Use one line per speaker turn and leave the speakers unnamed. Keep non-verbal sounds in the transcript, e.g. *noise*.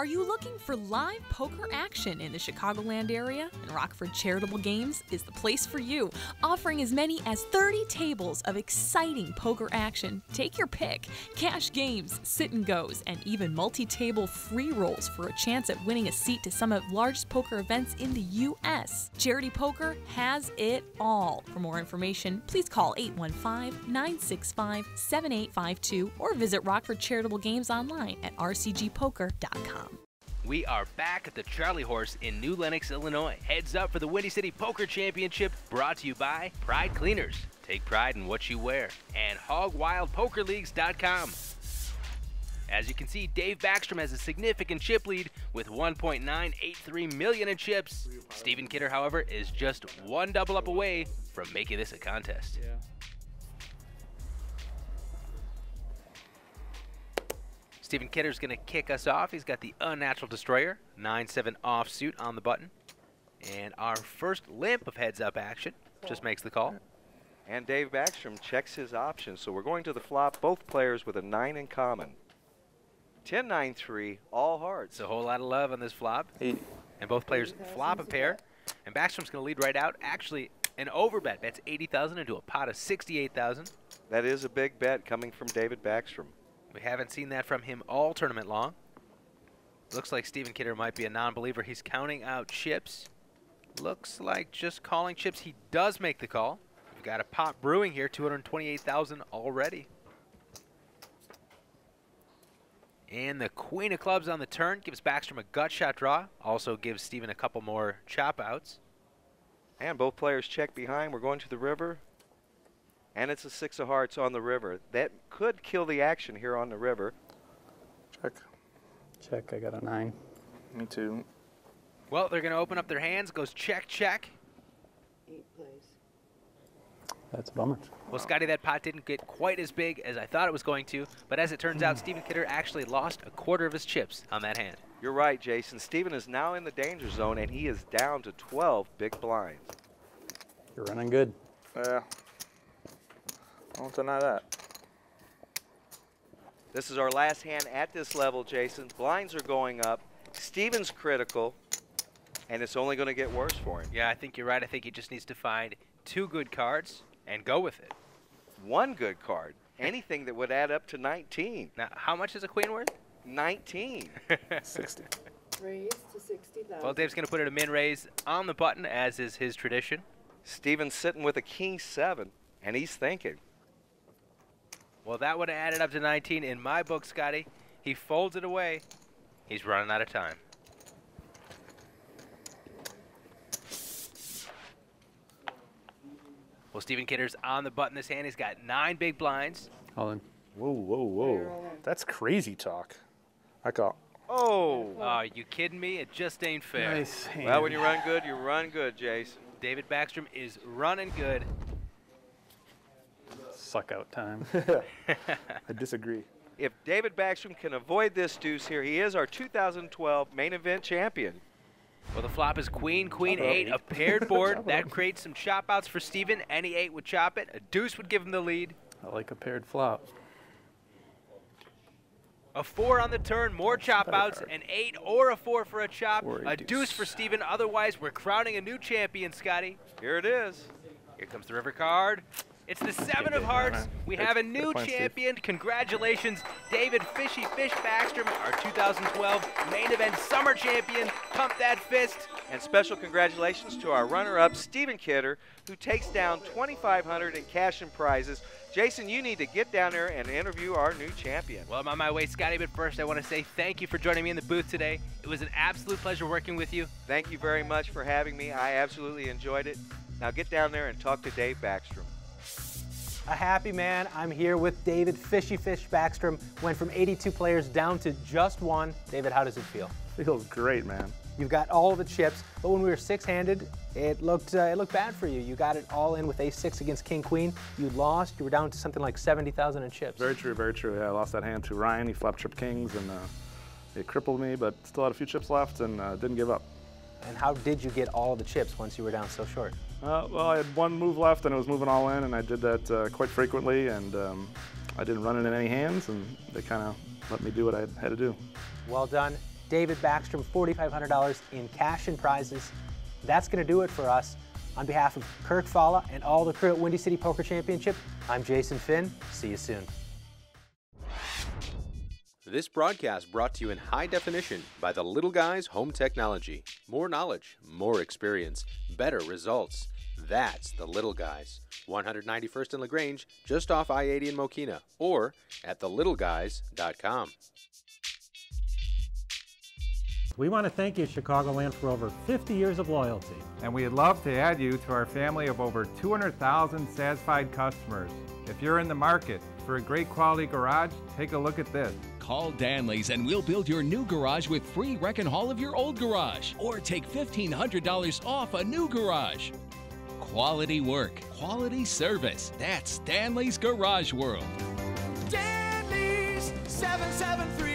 Are you looking for live poker action in the Chicagoland area? And Rockford Charitable Games is the place for you, offering as many as 30 tables of exciting poker action. Take your pick cash games, sit and goes, and even multi table free rolls for a chance at winning a seat to some of the largest poker events in the U.S. Charity Poker has it all. For more information, please call 815 965 7852 or visit Rockford Charitable Games online at rcgpoker.com.
We are back at the Charlie Horse in New Lenox, Illinois. Heads up for the Windy City Poker Championship brought to you by Pride Cleaners. Take pride in what you wear. And HogWildPokerLeagues.com. As you can see, Dave Backstrom has a significant chip lead with 1.983 million in chips. Stephen Kidder, however, is just one double up away from making this a contest.
Yeah.
Stephen Kidder's going to kick us off. He's got the Unnatural Destroyer, 9-7 offsuit on the button. And our first limp of heads-up action just makes the call.
And Dave Backstrom checks his options. So we're going to the flop, both players with a 9 in common. 10 9 3, all hearts.
It's a whole lot of love on this flop. And both players flop a pair. And Backstrom's going to lead right out. Actually, an overbet bets 80000 into a pot of 68000
That is a big bet coming from David Backstrom.
We haven't seen that from him all tournament long. Looks like Stephen Kidder might be a non-believer. He's counting out chips. Looks like just calling chips. He does make the call. We've got a pot brewing here, 228,000 already. And the queen of clubs on the turn gives Backstrom a gut shot draw. Also gives Stephen a couple more chop outs.
And both players check behind. We're going to the river. And it's a six of hearts on the river. That could kill the action here on the river.
Check.
Check, I got a nine.
Me too.
Well, they're going to open up their hands. Goes check, check.
Eight plays.
That's a bummer.
Well, Scotty, that pot didn't get quite as big as I thought it was going to, but as it turns out, hmm. Stephen Kidder actually lost a quarter of his chips on that hand.
You're right, Jason. Steven is now in the danger zone, and he is down to 12 big blinds.
You're running good.
Yeah. I won't deny that.
This is our last hand at this level, Jason. Blinds are going up. Steven's critical, and it's only going to get worse for him.
Yeah, I think you're right. I think he just needs to find two good cards and go with it.
One good card. Anything that would add up to 19.
Now, how much is a queen worth?
19. *laughs*
60.
Raise to 60,000.
Well, Dave's going to put it a min raise on the button, as is his tradition.
Steven's sitting with a king seven, and he's thinking.
Well, that would have added up to 19 in my book, Scotty. He folds it away. He's running out of time. Well, Stephen Kidder's on the button this hand. He's got nine big blinds.
All in.
Whoa, whoa, whoa. That's crazy talk. I call.
Oh.
Oh, are you kidding me? It just ain't fair.
Nice hand.
Well, when you run good, you run good, Jason.
David Backstrom is running good.
Suck out time. *laughs*
I disagree.
If David Backstrom can avoid this deuce here, he is our 2012 main event champion.
Well, the flop is queen, queen,
Chop it up.
eight, a paired *laughs* board. That creates some chop outs for Steven. Any eight would chop it. A deuce would give him the lead.
I like a paired flop.
A four on the turn, more chop outs, an eight or a four for a chop,
a
a deuce.
deuce.
for Steven. Otherwise, we're crowning a new champion, Scotty.
Here it is.
Here comes the river card. It's the seven of hearts. We have a new champion. Congratulations, David Fishy Fish Backstrom, our 2012 main event summer champion. Pump that fist.
And special congratulations to our runner-up, Stephen Kidder, who takes down 2,500 in cash and prizes. Jason, you need to get down there and interview our new champion.
Well, I'm on my way, Scotty, but first I want to say thank you for joining me in the booth today. It was an absolute pleasure working with you.
Thank you very much for having me. I absolutely enjoyed it. Now get down there and talk to Dave Backstrom.
A happy man. I'm here with David Fishy Fish Backstrom. Went from 82 players down to just one. David, how does it feel?
Feels great, man.
You've got all the chips, but when we were six-handed, it looked uh, it looked bad for you. You got it all in with ace-six against king queen. You lost. You were down to something like 70,000 in chips.
Very true, very true. Yeah, I lost that hand to Ryan. He flopped trip kings, and uh, it crippled me, but still had a few chips left and uh, didn't give up.
And how did you get all the chips once you were down so short?
Uh, well, I had one move left, and it was moving all in, and I did that uh, quite frequently, and um, I didn't run it in any hands, and they kind of let me do what I had to do.
Well done. David Backstrom $4,500 in cash and prizes. That's going to do it for us. On behalf of Kirk Fallah and all the crew at Windy City Poker Championship, I'm Jason Finn. See you soon.
This broadcast brought to you in high definition by the Little Guys Home Technology. More knowledge, more experience, better results. That's the Little Guys. 191st and LaGrange, just off I 80 in Mokena, or at thelittleguys.com.
We want to thank you, Chicagoland, for over 50 years of loyalty.
And we'd love to add you to our family of over 200,000 satisfied customers. If you're in the market for a great quality garage, take a look at this.
Call Danley's and we'll build your new garage with free wreck and haul of your old garage. Or take $1,500 off a new garage. Quality work, quality service. That's Danley's Garage World.
Danley's 773